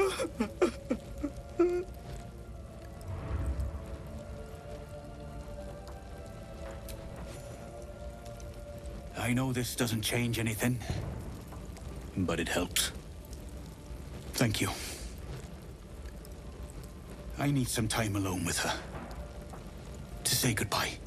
I know this doesn't change anything, but it helps. Thank you. I need some time alone with her. To say goodbye.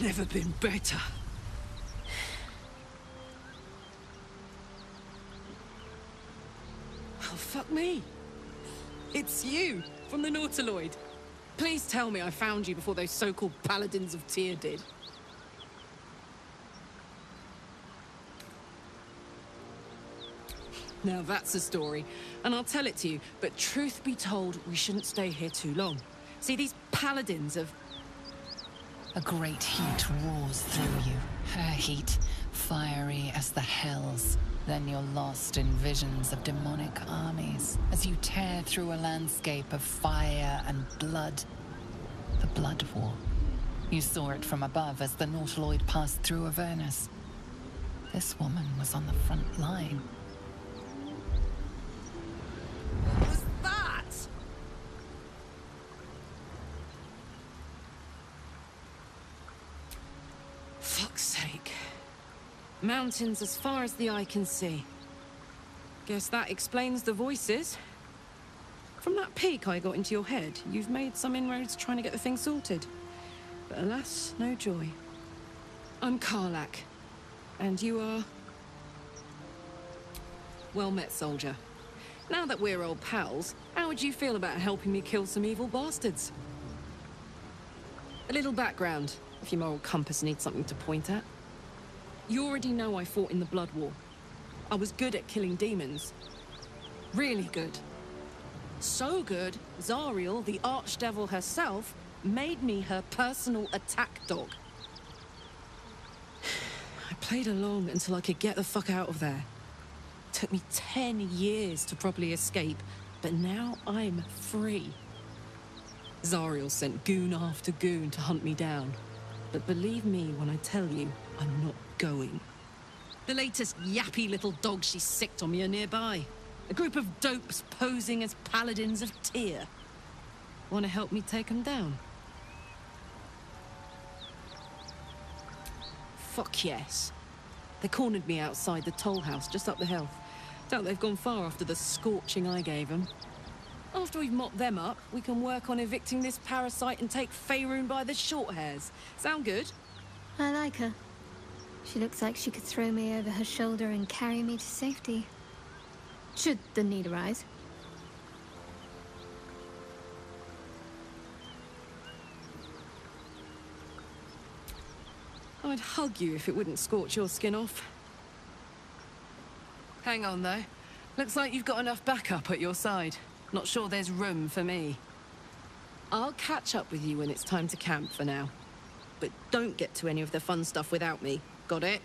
Never been better. Oh, fuck me. It's you, from the Nautiloid. Please tell me I found you before those so-called Paladins of Tyr did. Now that's a story, and I'll tell it to you, but truth be told, we shouldn't stay here too long. See, these Paladins of A great heat roars through you. Her heat, fiery as the hells. Then you're lost in visions of demonic armies as you tear through a landscape of fire and blood. The Blood War. You saw it from above as the Nautiloid passed through Avernus. This woman was on the front line. Mountains as far as the eye can see. Guess that explains the voices. From that peak I got into your head, you've made some inroads trying to get the thing sorted. But alas, no joy. I'm Karlach. And you are... Well met, soldier. Now that we're old pals, how would you feel about helping me kill some evil bastards? A little background, if your moral compass needs something to point at. You already know I fought in the Blood War. I was good at killing demons. Really good. So good, Zariel, the archdevil herself, made me her personal attack dog. I played along until I could get the fuck out of there. Took me ten years to properly escape, but now I'm free. Zariel sent goon after goon to hunt me down. But believe me when I tell you, I'm not going. The latest yappy little dogs she sicked on me are nearby. A group of dopes posing as paladins of Tyr. Want to help me take them down? Fuck yes. They cornered me outside the toll house just up the hill. Doubt they've gone far after the scorching I gave them. After we've mopped them up, we can work on evicting this parasite and take Faerun by the short hairs. Sound good? I like her. She looks like she could throw me over her shoulder and carry me to safety. Should the need arise. I'd hug you if it wouldn't scorch your skin off. Hang on, though. Looks like you've got enough backup at your side. Not sure there's room for me. I'll catch up with you when it's time to camp for now. But don't get to any of the fun stuff without me. Got it?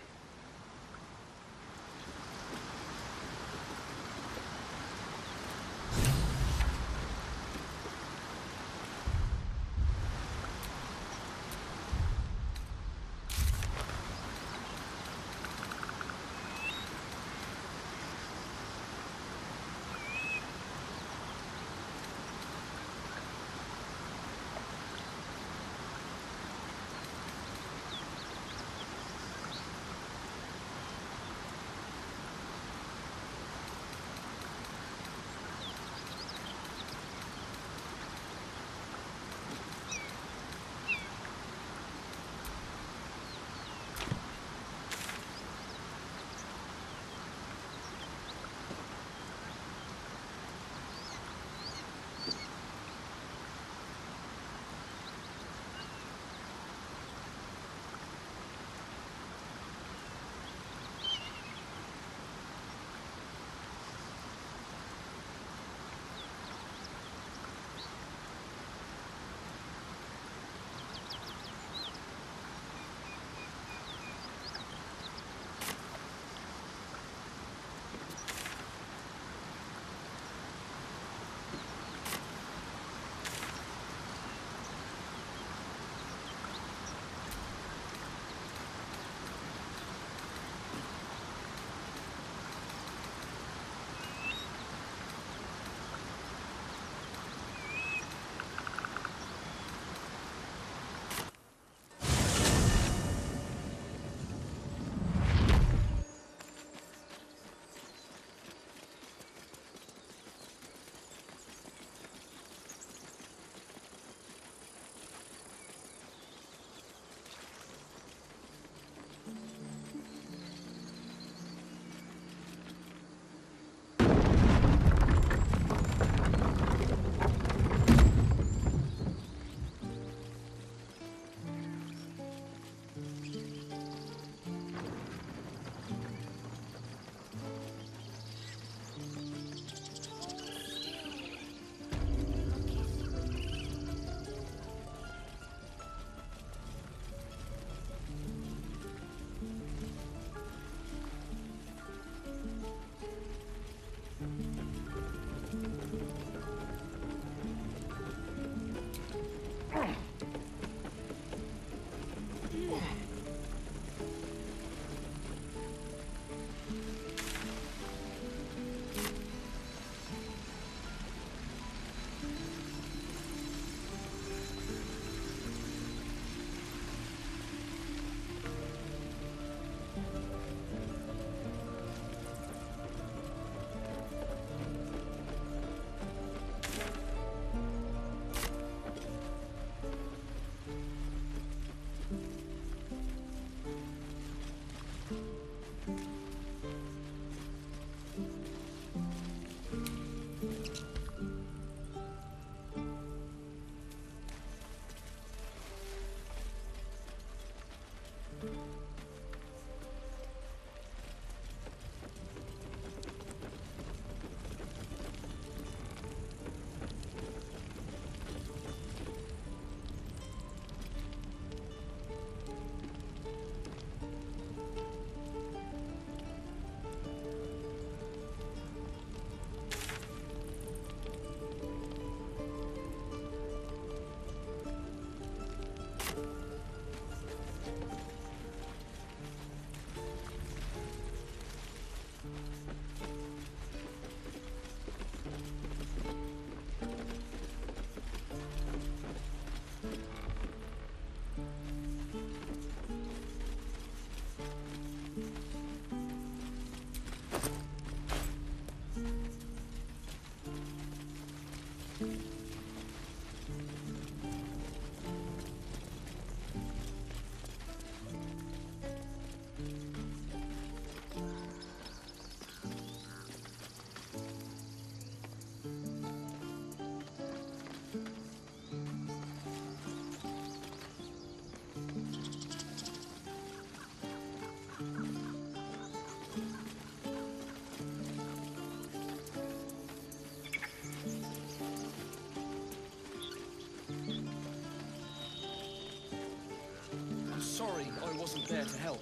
Sorry I wasn't there to help.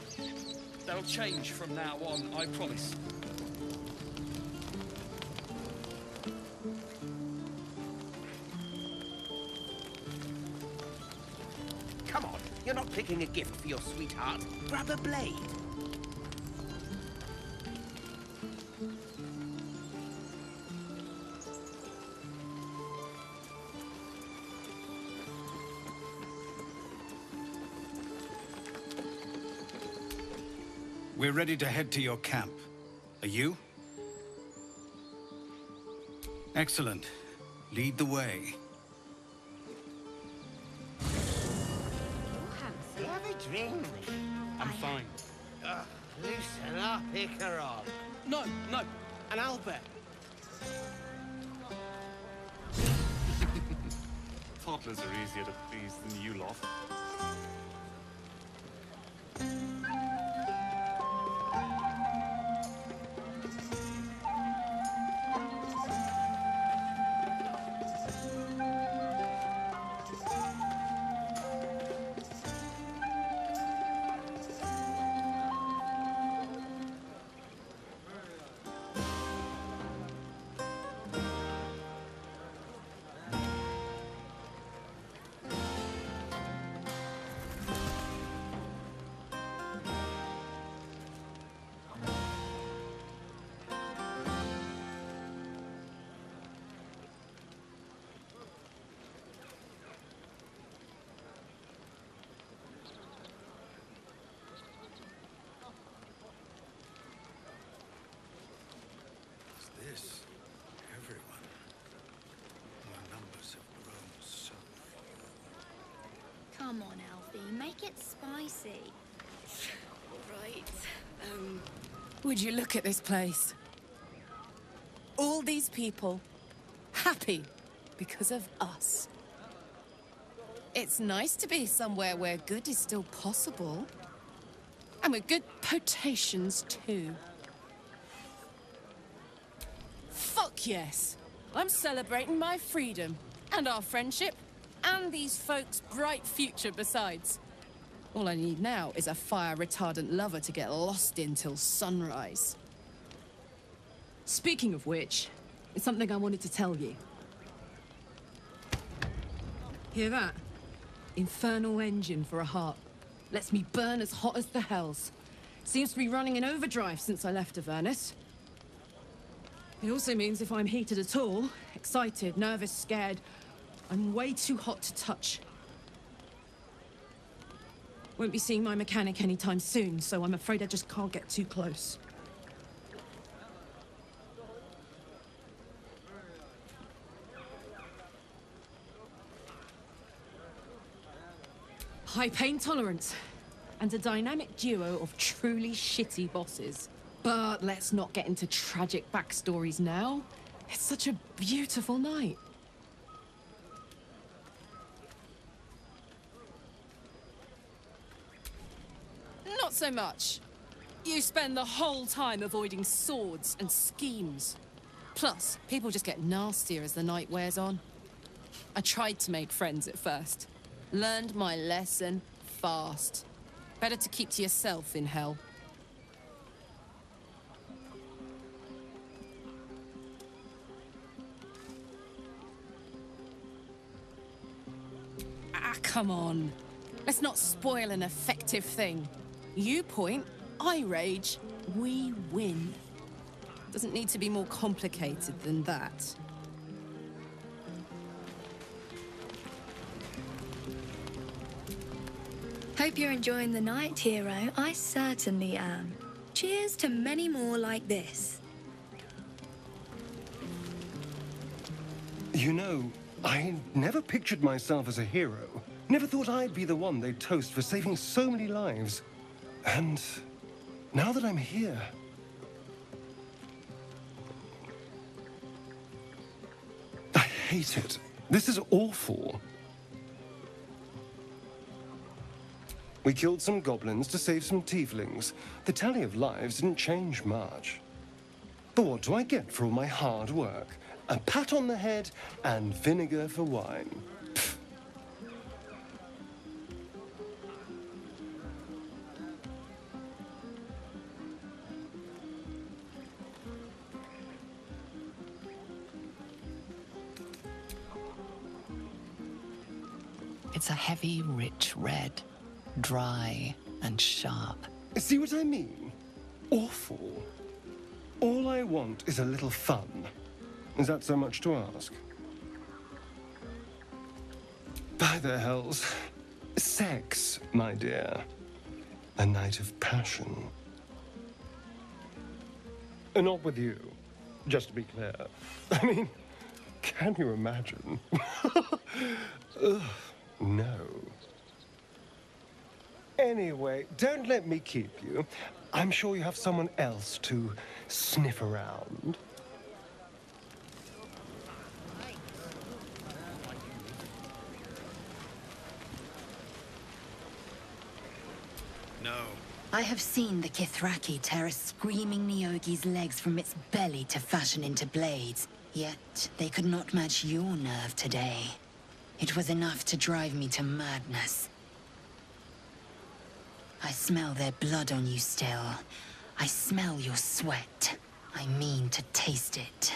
That'll change from now on, I promise. Come on, you're not picking a gift for your sweetheart. Grab a blade. Ready to head to your camp. Are you? Excellent. Lead the way. You have a drink. I'm fine. Ah, Ugh, loosen up, Icaron. No, no, an Albert. Toddlers are easier to please than you lot. Come on, Alfie, make it spicy. Right. Um, would you look at this place? All these people happy because of us. It's nice to be somewhere where good is still possible. And with good potations, too. Fuck yes! I'm celebrating my freedom, and our friendship, and these folks' bright future besides. All I need now is a fire retardant lover to get lost in till sunrise. Speaking of which, it's something I wanted to tell you. Hear that? Infernal engine for a heart. Lets me burn as hot as the hells. Seems to be running in overdrive since I left Avernus. It also means if I'm heated at all, excited, nervous, scared, I'm way too hot to touch. Won't be seeing my mechanic anytime soon, so I'm afraid I just can't get too close. High pain tolerance, and a dynamic duo of truly shitty bosses. But let's not get into tragic backstories now. It's such a beautiful night. So much. You spend the whole time avoiding swords and schemes. Plus, people just get nastier as the night wears on. I tried to make friends at first. Learned my lesson fast. Better to keep to yourself in hell. Ah, come on. Let's not spoil an effective thing. You point, I rage, we win. Doesn't need to be more complicated than that. Hope you're enjoying the night, hero. I certainly am. Cheers to many more like this. You know, I never pictured myself as a hero. Never thought I'd be the one they'd toast for saving so many lives. And now that I'm here, I hate it. This is awful. We killed some goblins to save some tieflings. The tally of lives didn't change much. But what do I get for all my hard work? A pat on the head and vinegar for wine. Heavy, rich red. Dry and sharp. See what I mean? Awful. All I want is a little fun. Is that so much to ask? By the hells. Sex, my dear. A night of passion. And not with you, just to be clear. I mean, can you imagine? Ugh, no. Anyway, don't let me keep you. I'm sure you have someone else to sniff around. No. I have seen the Kithraki tear a screaming Neogi's legs from its belly to fashion into blades. Yet, they could not match your nerve today. It was enough to drive me to madness. I smell their blood on you still. I smell your sweat. I mean to taste it.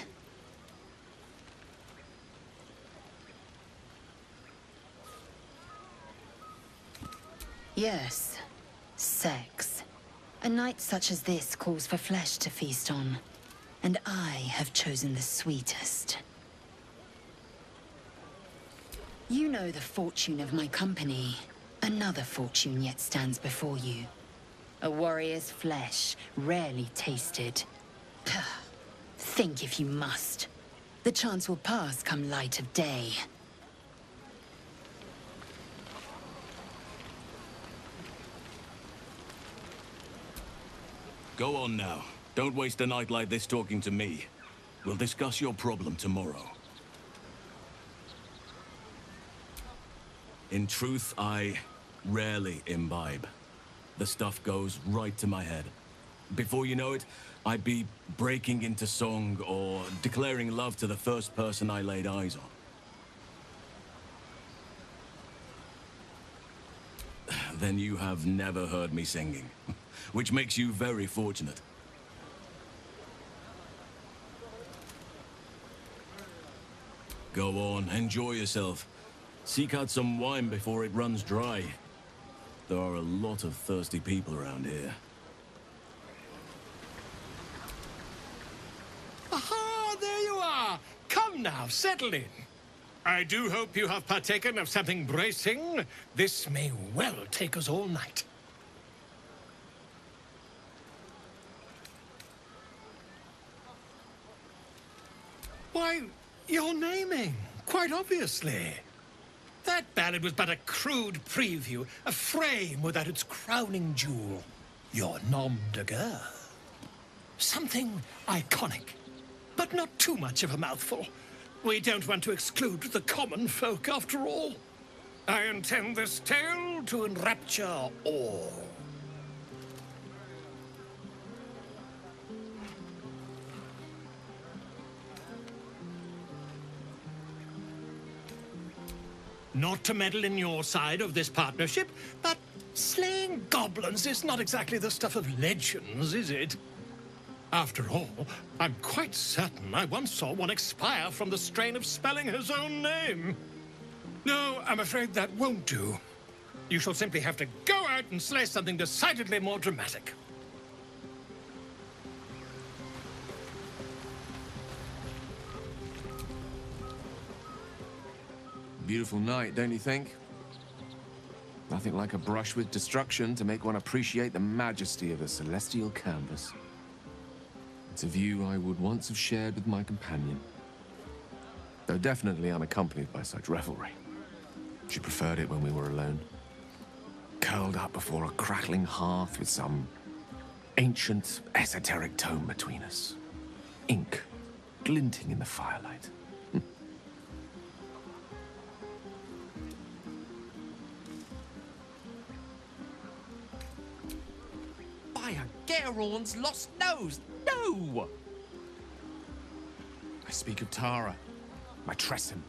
Yes, sex. A night such as this calls for flesh to feast on. And I have chosen the sweetest. You know the fortune of my company. Another fortune yet stands before you. A warrior's flesh, rarely tasted. Think if you must. The chance will pass come light of day. Go on now. Don't waste a night like this talking to me. We'll discuss your problem tomorrow. In truth, I rarely imbibe. The stuff goes right to my head. Before you know it, I'd be breaking into song or declaring love to the first person I laid eyes on. Then you have never heard me singing, which makes you very fortunate. Go on, enjoy yourself. Seek out some wine before it runs dry. There are a lot of thirsty people around here. Aha, there you are. Come now, settle in. I do hope you have partaken of something bracing. This may well take us all night. Why, you're naming, quite obviously. That ballad was but a crude preview, a frame without its crowning jewel. Your nom de guerre. Something iconic, but not too much of a mouthful. We don't want to exclude the common folk, after all. I intend this tale to enrapture all. Not to meddle in your side of this partnership, but slaying goblins is not exactly the stuff of legends, is it? After all, I'm quite certain I once saw one expire from the strain of spelling his own name. No, I'm afraid that won't do. You shall simply have to go out and slay something decidedly more dramatic. Beautiful night, don't you think? Nothing like a brush with destruction to make one appreciate the majesty of a celestial canvas. It's a view I would once have shared with my companion. Though definitely unaccompanied by such revelry. She preferred it when we were alone. Curled up before a crackling hearth with some ancient, esoteric tome between us. Ink glinting in the firelight. By lost nose! No! I speak of Tara, my Tressym,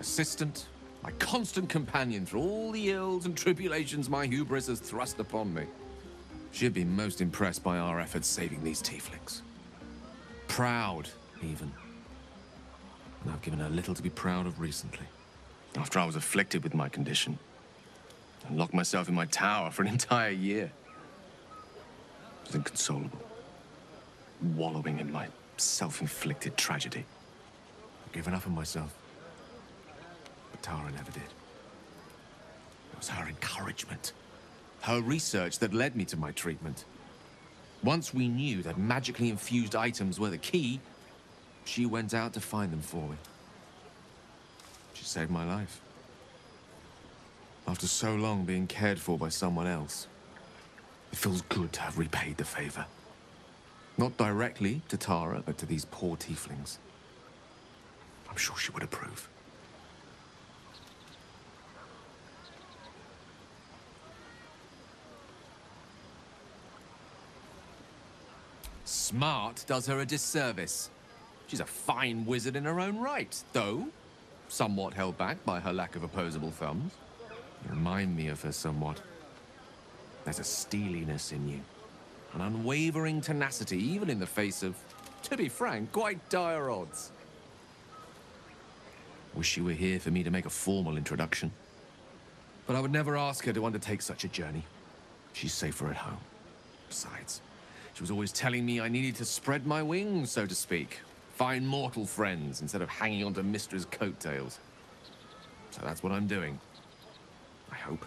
assistant, my constant companion through all the ills and tribulations my hubris has thrust upon me. She'd be most impressed by our efforts saving these tieflings. Proud, even. And I've given her little to be proud of recently. After I was afflicted with my condition, and locked myself in my tower for an entire year. Was inconsolable, wallowing in my self-inflicted tragedy. I've given up on myself. But Tara never did. It was her encouragement, her research that led me to my treatment. Once we knew that magically infused items were the key, she went out to find them for me. She saved my life. After so long being cared for by someone else, it feels good to have repaid the favor. Not directly to Tara, but to these poor tieflings. I'm sure she would approve. Smart does her a disservice. She's a fine wizard in her own right, though somewhat held back by her lack of opposable thumbs. Remind me of her somewhat. There's a steeliness in you, an unwavering tenacity, even in the face of, to be frank, quite dire odds. Wish you were here for me to make a formal introduction. But I would never ask her to undertake such a journey. She's safer at home. Besides, she was always telling me I needed to spread my wings, so to speak. Find mortal friends instead of hanging onto Mystra's coattails. So that's what I'm doing. I hope.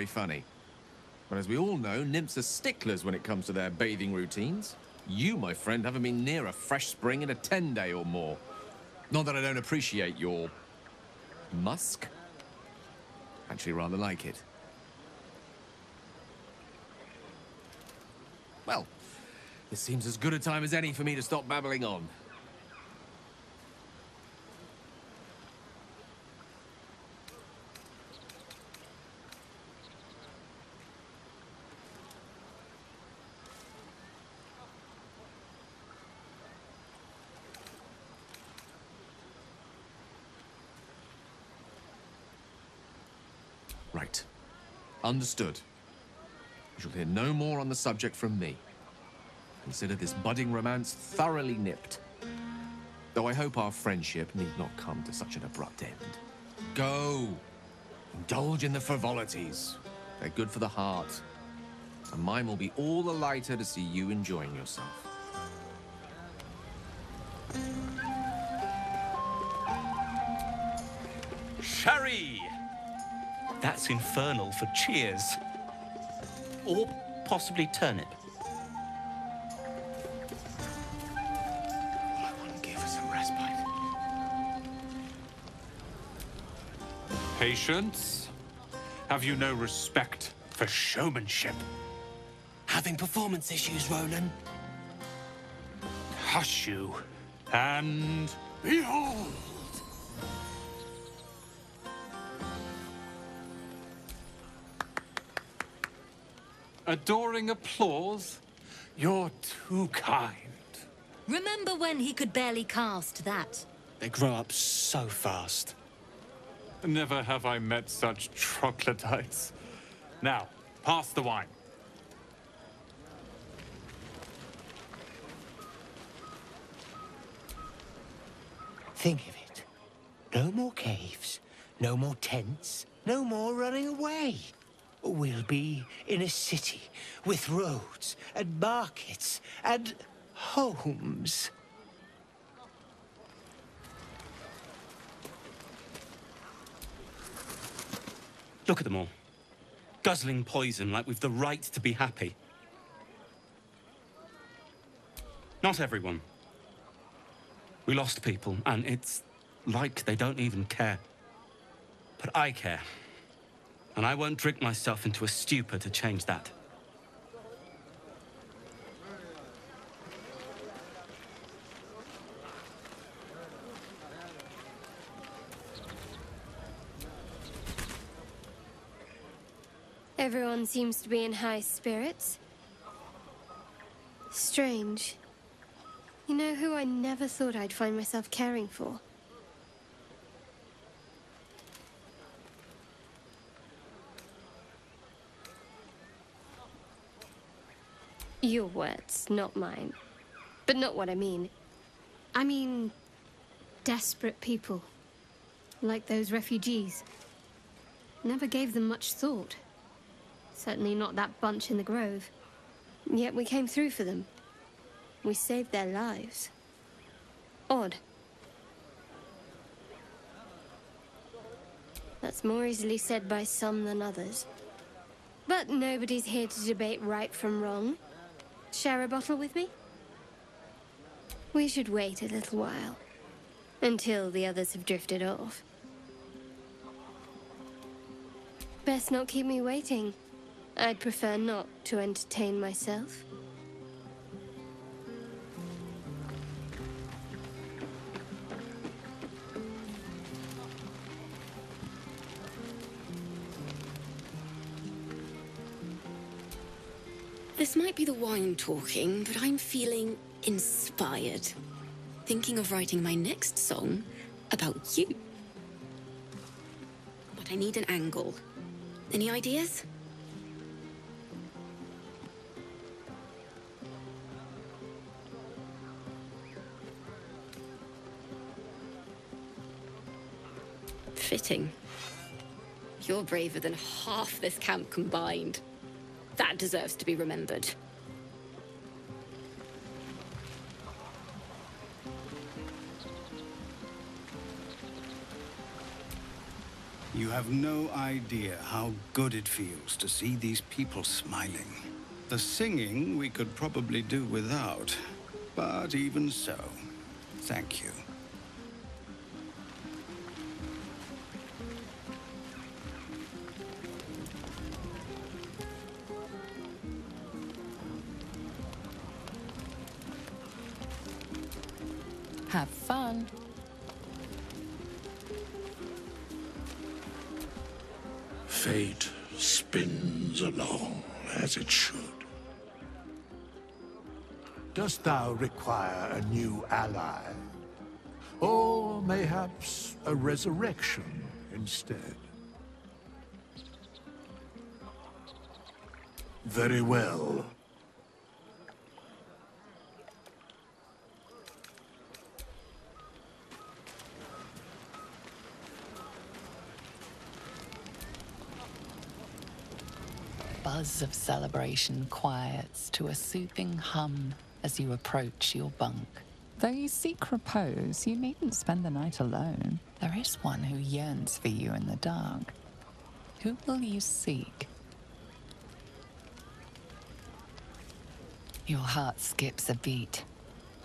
Very funny. But as we all know, nymphs are sticklers when it comes to their bathing routines. You, my friend, haven't been near a fresh spring in a 10-day or more. Not that I don't appreciate your... musk? Actually rather like it. Well, this seems as good a time as any for me to stop babbling on. Right. Understood. You shall hear no more on the subject from me. Consider this budding romance thoroughly nipped. Though I hope our friendship need not come to such an abrupt end. Go! Indulge in the frivolities. They're good for the heart. And mine will be all the lighter to see you enjoying yourself. Sherry! That's infernal for cheers. Or possibly turnip. Give us a respite. Patience? Have you no respect for showmanship? Having performance issues, Ronan? Hush you, and behold! Adoring applause? You're too kind. Remember when he could barely cast that? They grow up so fast. Never have I met such troglodytes. Now, pass the wine. Think of it. No more caves, no more tents, no more running away. We'll be in a city with roads and markets and homes. Look at them all. Guzzling poison like we've the right to be happy. Not everyone. We lost people, and it's like they don't even care. But I care. And I won't drink myself into a stupor to change that. Everyone seems to be in high spirits. Strange. You know who I never thought I'd find myself caring for? Your words, not mine. But not what I mean. I mean, desperate people. Like those refugees. Never gave them much thought. Certainly not that bunch in the grove. Yet we came through for them. We saved their lives. Odd. That's more easily said by some than others. But nobody's here to debate right from wrong. Share a bottle with me? We should wait a little while. Until the others have drifted off. Best not keep me waiting. I'd prefer not to entertain myself. This might be the wine talking, but I'm feeling inspired. Thinking of writing my next song about you. But I need an angle. Any ideas? Fitting. You're braver than half this camp combined. That deserves to be remembered. You have no idea how good it feels to see these people smiling. The singing we could probably do without, but even so, thank you. Fate spins along as it should. Dost thou require a new ally? Or mayhaps a resurrection instead? Very well. Buzz of celebration quiets to a soothing hum as you approach your bunk. Though you seek repose, you needn't spend the night alone. There is one who yearns for you in the dark. Who will you seek? Your heart skips a beat.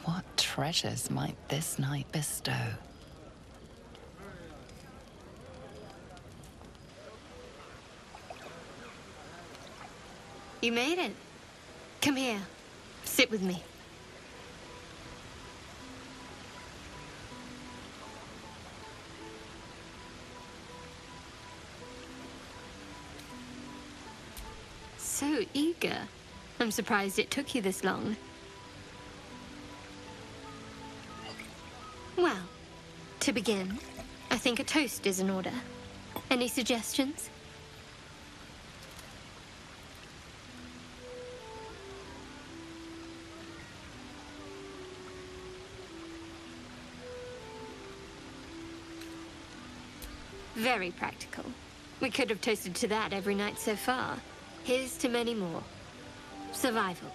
What treasures might this night bestow? You made it. Come here. Sit with me. So eager. I'm surprised it took you this long. Well, to begin, I think a toast is in order. Any suggestions? Very practical. We could have toasted to that every night so far. Here's to many more. Survival.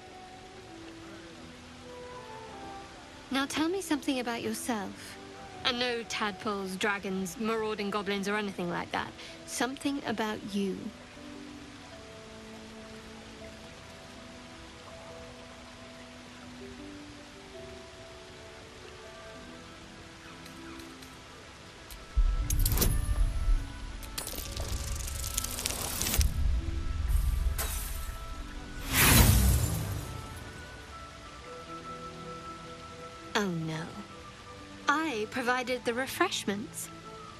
Now tell me something about yourself. And no tadpoles, dragons, marauding goblins, or anything like that. Something about you. provided the refreshments.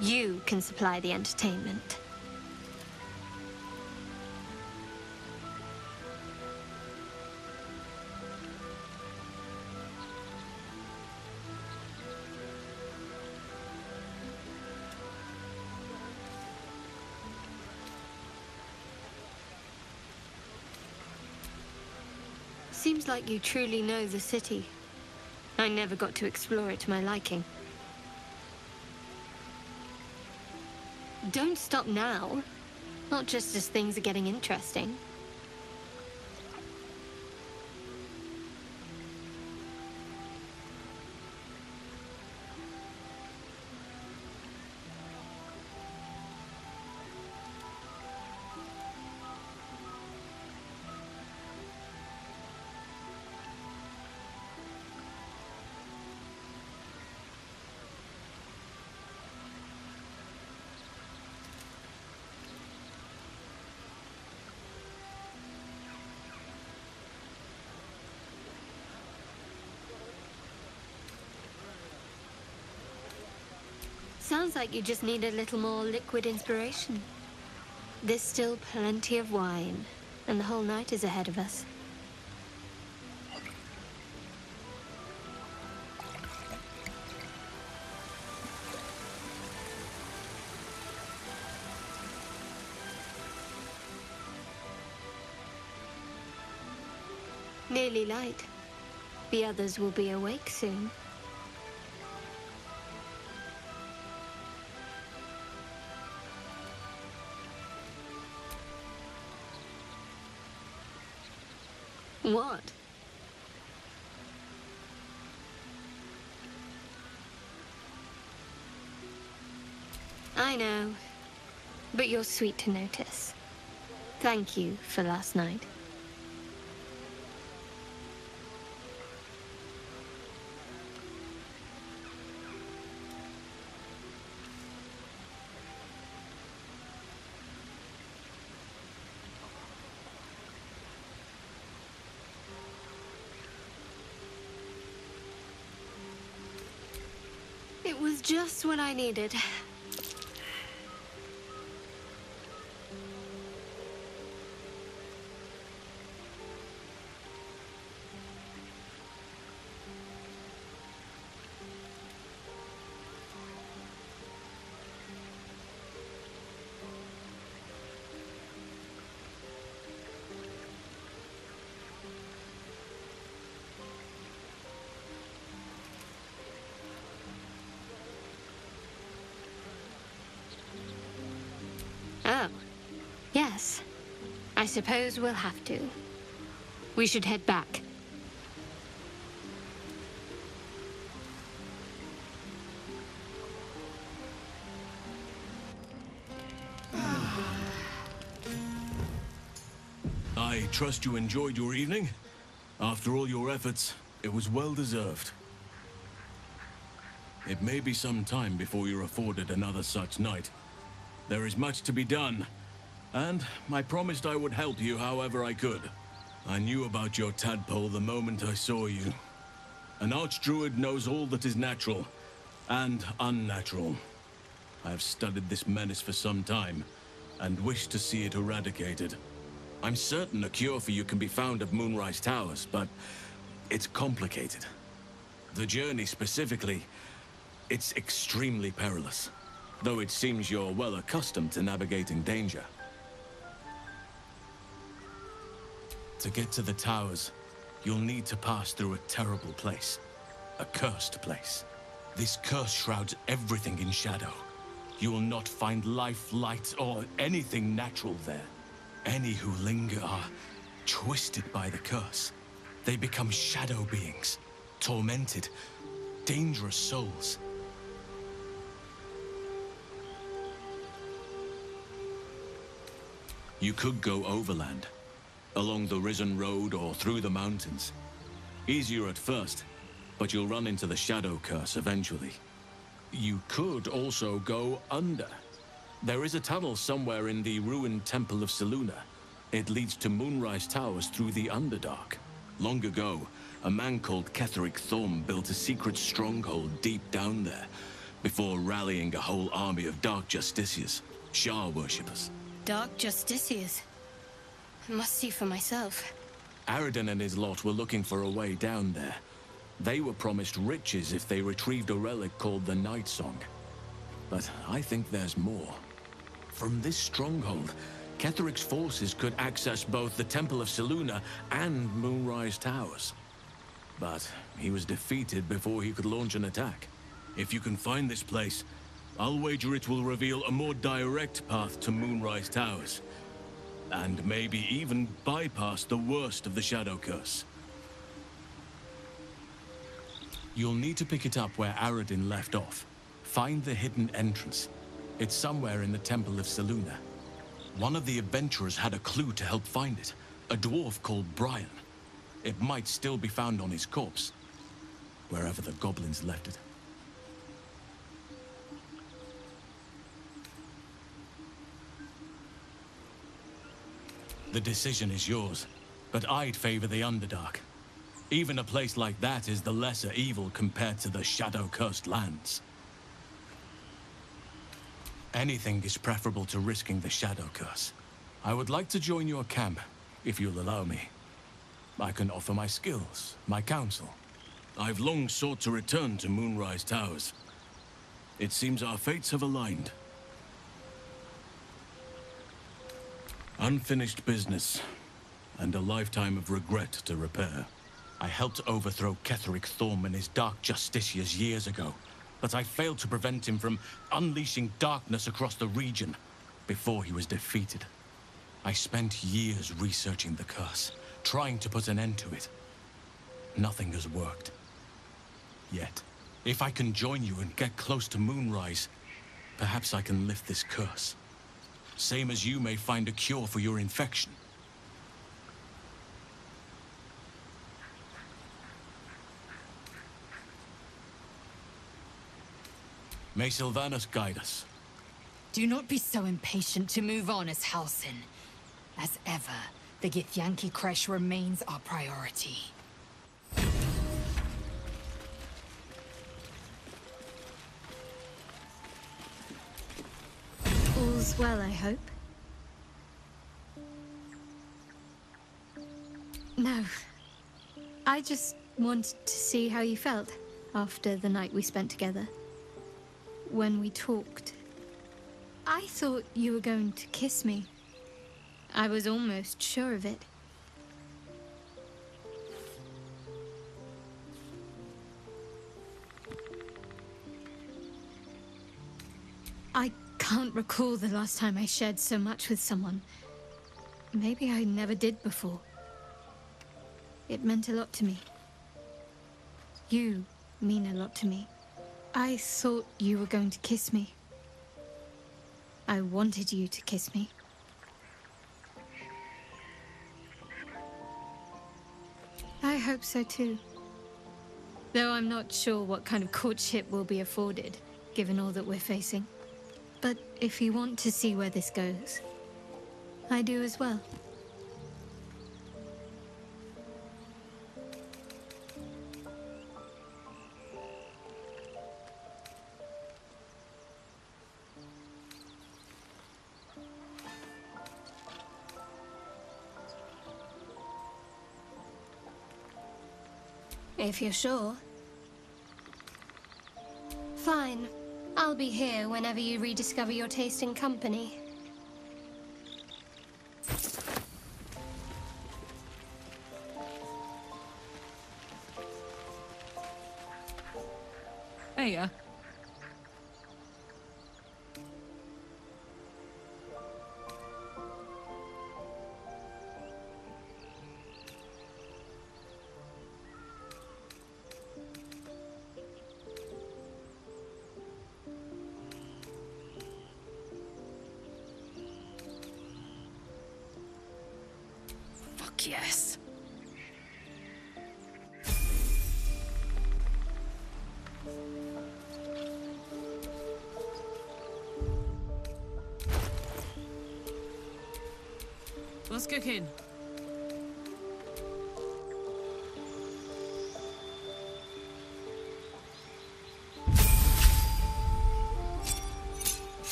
You can supply the entertainment. Seems like you truly know the city. I never got to explore it to my liking. Don't stop now. Not just as things are getting interesting. Sounds like you just need a little more liquid inspiration. There's still plenty of wine, and the whole night is ahead of us. Nearly light. The others will be awake soon. What? I know, but you're sweet to notice. Thank you for last night. Just what I needed. Yes. I suppose we'll have to. We should head back. I trust you enjoyed your evening. After all your efforts, it was well deserved. It may be some time before you're afforded another such night. There is much to be done, and I promised I would help you however I could. I knew about your tadpole the moment I saw you. An archdruid knows all that is natural and unnatural. I have studied this menace for some time, and wish to see it eradicated. I'm certain a cure for you can be found at Moonrise Towers, but it's complicated. The journey specifically, it's extremely perilous, though it seems you're well accustomed to navigating danger. To get to the towers, you'll need to pass through a terrible place. A cursed place. This curse shrouds everything in shadow. You will not find life, light, or anything natural there. Any who linger are twisted by the curse. They become shadow beings, tormented, dangerous souls. You could go overland, along the Risen Road or through the mountains. Easier at first, but you'll run into the Shadow Curse eventually. You could also go under. There is a tunnel somewhere in the ruined Temple of Selûne. It leads to Moonrise Towers through the Underdark. Long ago, a man called Ketheric Thorm built a secret stronghold deep down there, before rallying a whole army of Dark Justiciars, Shar worshippers. Dark Justiciars. Must see for myself. Aradin and his lot were looking for a way down there. They were promised riches if they retrieved a relic called the Nightsong. But I think there's more. From this stronghold, Ketheric's forces could access both the Temple of Selûne and Moonrise Towers. But he was defeated before he could launch an attack. If you can find this place, I'll wager it will reveal a more direct path to Moonrise Towers. And maybe even bypass the worst of the Shadow Curse. You'll need to pick it up where Aradin left off. Find the hidden entrance. It's somewhere in the Temple of Selûne. One of the adventurers had a clue to help find it. A dwarf called Brithvar. It might still be found on his corpse. Wherever the goblins left it. The decision is yours, but I'd favor the Underdark. Even a place like that is the lesser evil compared to the shadow-cursed lands. Anything is preferable to risking the Shadow Curse. I would like to join your camp, if you'll allow me. I can offer my skills, my counsel. I've long sought to return to Moonrise Towers. It seems our fates have aligned. Unfinished business, and a lifetime of regret to repair. I helped overthrow Ketheric Thorm and his Dark Justiciars years ago, but I failed to prevent him from unleashing darkness across the region before he was defeated. I spent years researching the curse, trying to put an end to it. Nothing has worked. Yet, if I can join you and get close to Moonrise, perhaps I can lift this curse. Same as you may find a cure for your infection. May Silvanus guide us. Do not be so impatient to move on as Halsin. As ever, the Githyanki crèche remains our priority. All's well, I hope. No. I just wanted to see how you felt after the night we spent together. When we talked, I thought you were going to kiss me. I was almost sure of it. I can't recall the last time I shared so much with someone. Maybe I never did before. It meant a lot to me. You mean a lot to me. I thought you were going to kiss me. I wanted you to kiss me. I hope so too. Though I'm not sure what kind of courtship will be afforded, given all that we're facing. If you want to see where this goes, I do as well. If you're sure. I'll be here whenever you rediscover your taste in company. What's cooking?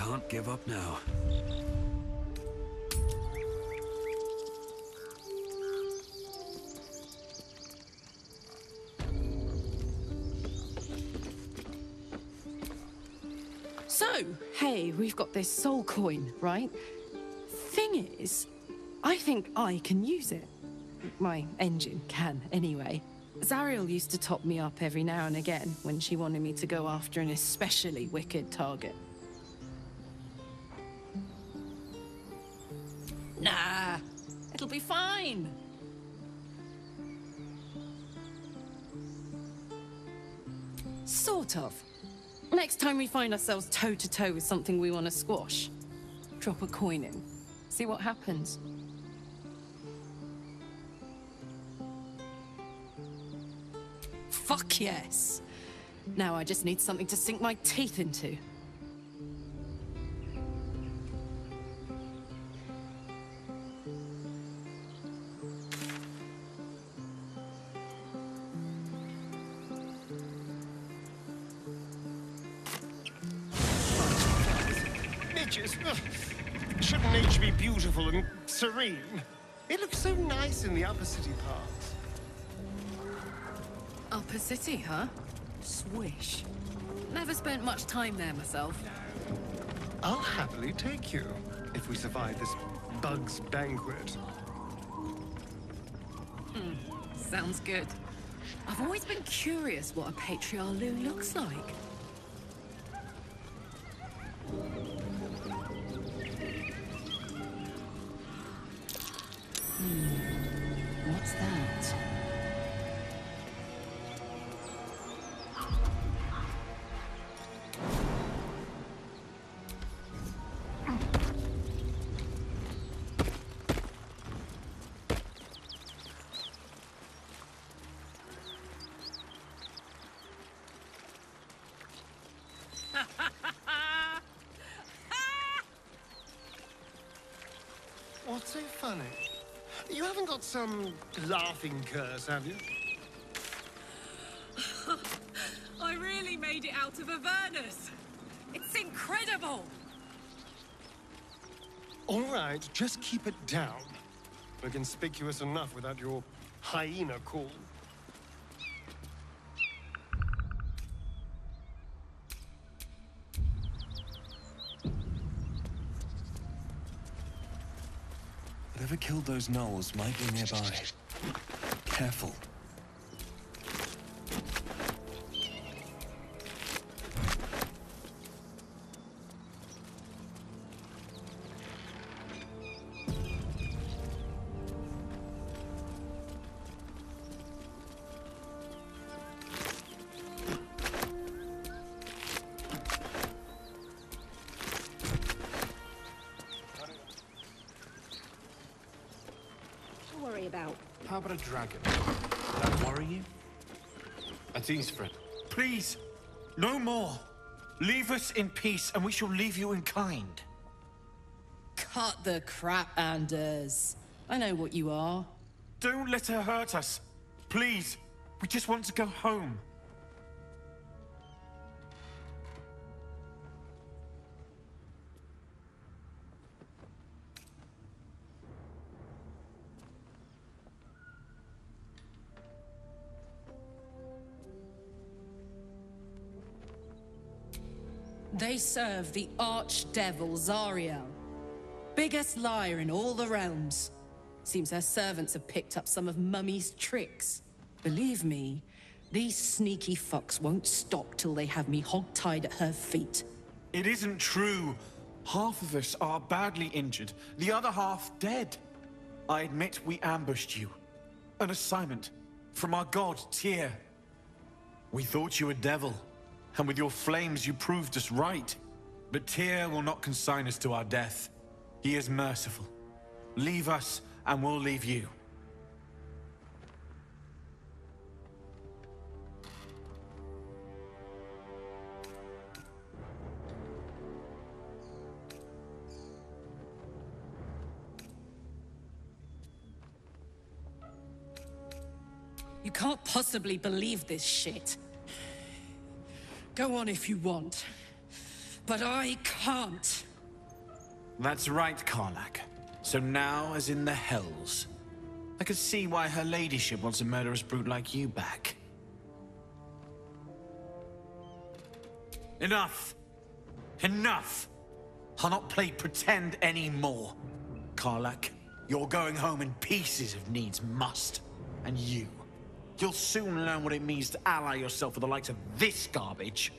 Can't give up now. So, hey, we've got this soul coin, right? Thing is, I think I can use it. My engine can, anyway. Zariel used to top me up every now and again when she wanted me to go after an especially wicked target. Fine. Sort of. Next time we find ourselves toe to toe with something we want to squash, drop a coin in. See what happens. Fuck yes. Now I just need something to sink my teeth into. Nice in the upper city parts. Upper City, huh? Swish. Never spent much time there myself. I'll happily take you, if we survive this bug's banquet. Hmm, sounds good. I've always been curious what a patriarch Patriarlu looks like. What's so funny? You haven't got some laughing curse, have you? I really made it out of Avernus. It's incredible. All right, just keep it down. We're conspicuous enough without your hyena call. Those gnolls might be nearby. Careful. At ease, friend. Please, no more. Leave us in peace, and we shall leave you in kind. Cut the crap, Anders. I know what you are. Don't let her hurt us. Please, we just want to go home. They serve the archdevil Zariel. Biggest liar in all the realms. Seems her servants have picked up some of Mummy's tricks. Believe me, these sneaky fucks won't stop till they have me hog-tied at her feet. It isn't true. Half of us are badly injured, the other half dead. I admit we ambushed you. An assignment from our god, Tyr. We thought you a devil, and with your flames you proved us right. But Tyr will not consign us to our death. He is merciful. Leave us, and we'll leave you. You can't possibly believe this shit. Go on if you want. But I can't. That's right, Karlach. So now, as in the Hells, I could see why her ladyship wants a murderous brute like you back. Enough! Enough! I'll not play pretend anymore. Karlach, you're going home in pieces if needs must. And you, you'll soon learn what it means to ally yourself with the likes of this garbage.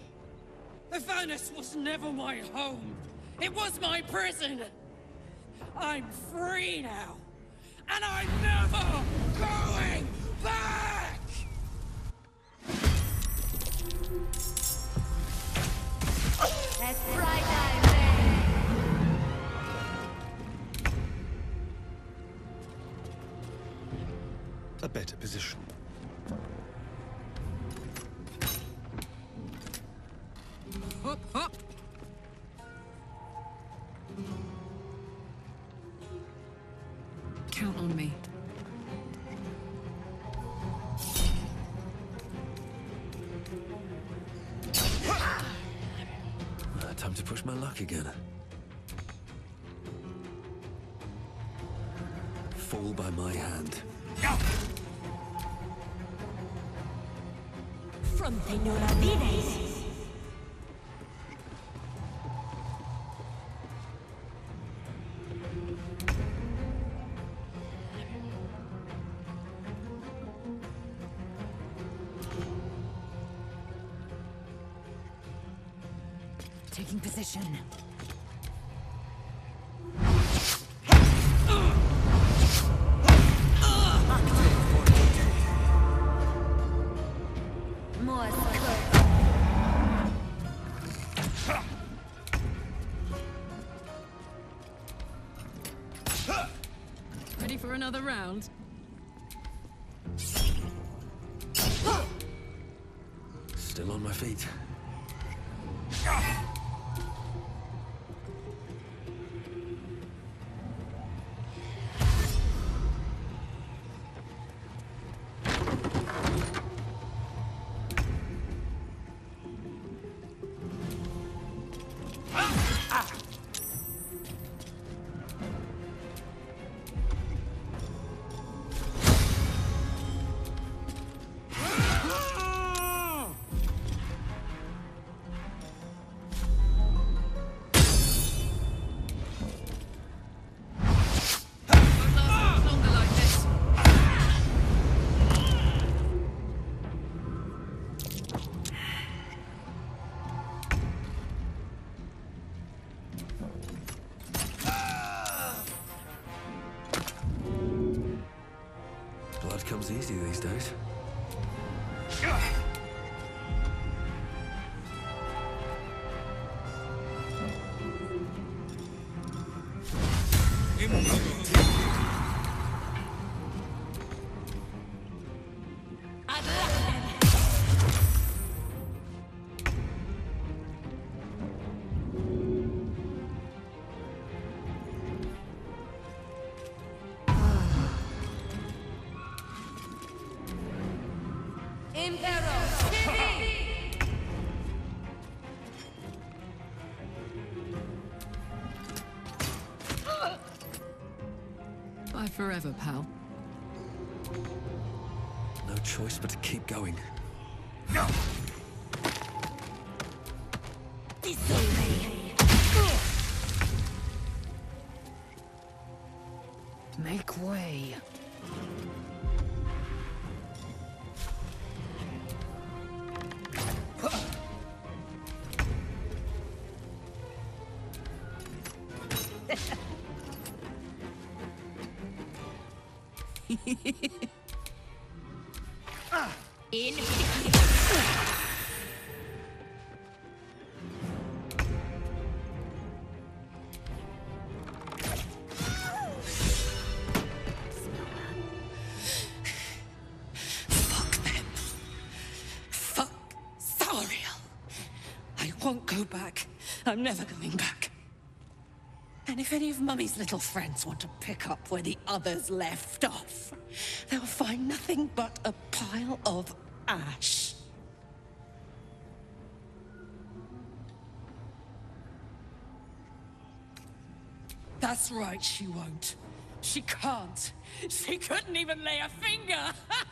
Avernus was never my home. It was my prison. I'm free now. And I'm never going back! That's right, I A better position. Position. Ready for another round? Still on my feet. Bye forever, pal. No choice but to keep going. Make Never coming back. And if any of Mummy's little friends want to pick up where the others left off, they'll find nothing but a pile of ash. That's right, she won't. She can't. She couldn't even lay a finger!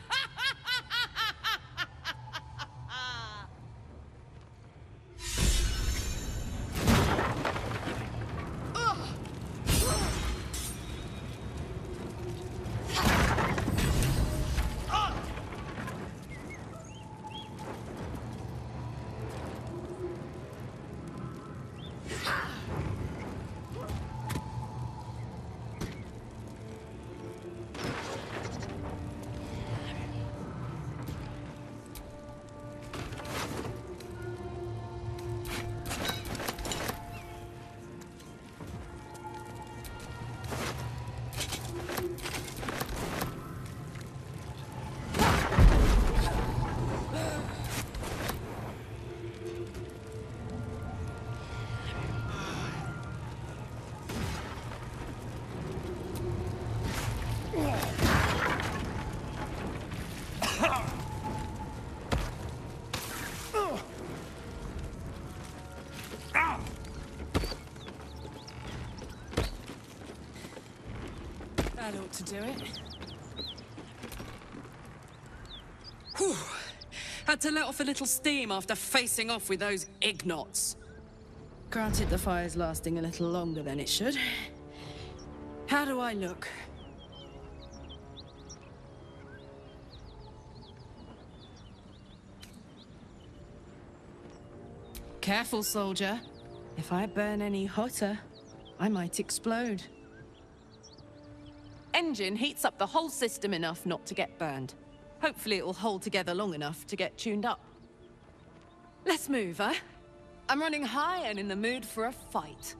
That ought to do it. Whew. Had to let off a little steam after facing off with those ignots. Granted, the fire's lasting a little longer than it should. How do I look? Careful, soldier. If I burn any hotter, I might explode. Engine heats up the whole system enough not to get burned. Hopefully it will hold together long enough to get tuned up. Let's move, huh? I'm running high and in the mood for a fight.